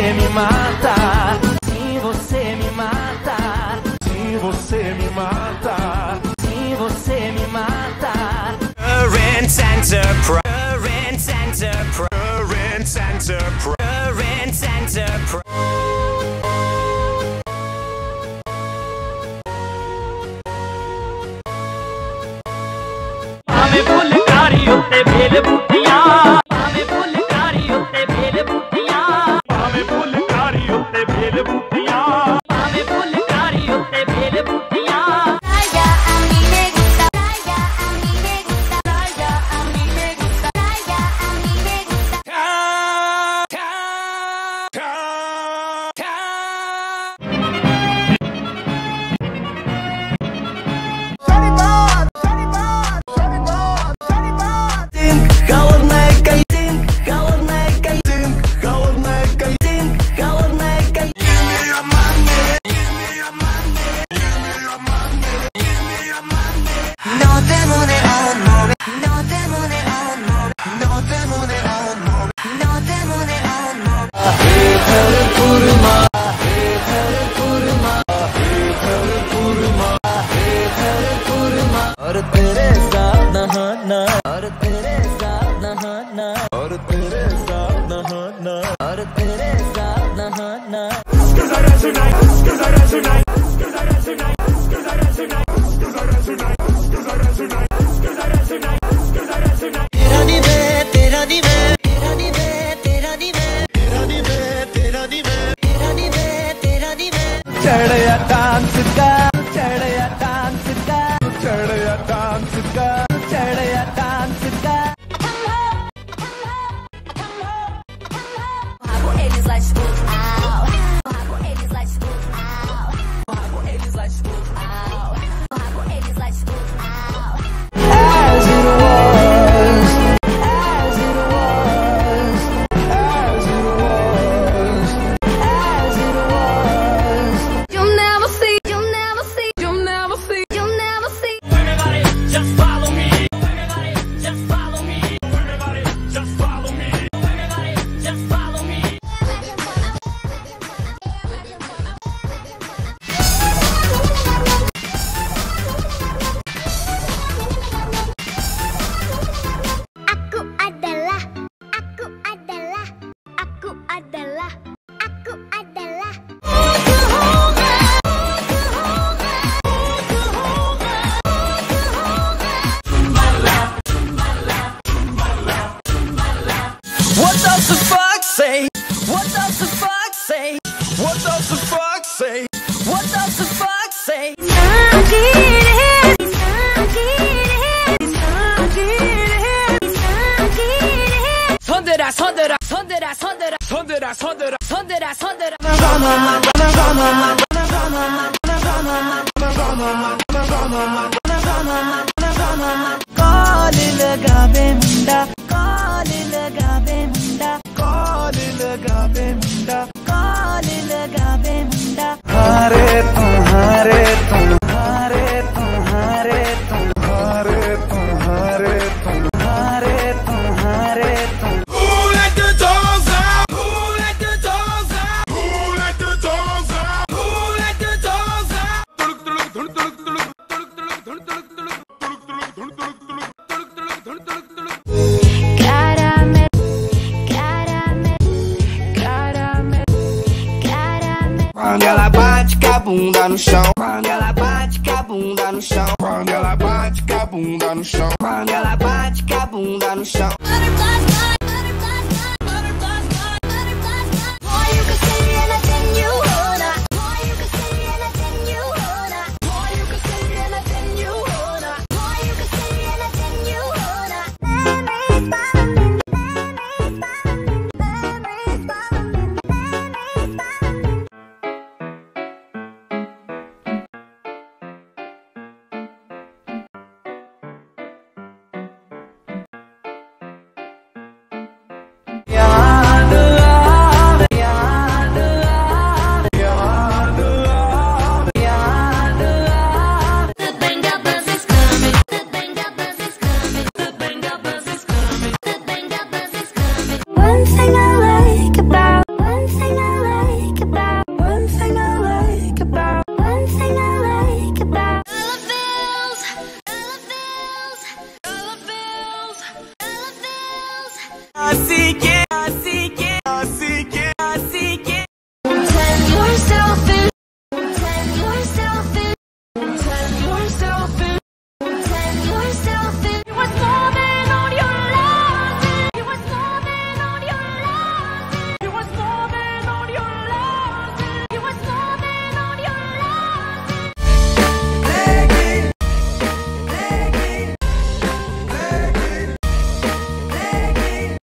me mata. Sim, você me mata. Sim, você me mata. Sim, você me mata. Current Enterprise. Current Enterprise. Current Enterprise. Current Enterprise. में फुलकारी उत्ते भेल बूटियां तेरे साथ नहा ना और तेरे साथ नहा ना Cause I tonight. cause I cause I. just follow What does the fuck say? What does the fuck say? What does the fuck say? What does the fuck say? 손들아 손들아 손들아 손들아 손들아 손들아 손들아 손들아 काली बे मुंडा काल लगा मुंडा हारे तुम हारे तुम हारे तुम हारे तुम हारे तुम हारे तुम हारे तुम हारे तुम तुड़क तुड़क तुड़क तुड़क तुड़क तुड़क तुड़क तुड़क ela bate com a bunda no chão, quando ela bate com a bunda no chão, Quando ela bate com a bunda no chão. Quando ela bate com a bunda no chão. assim que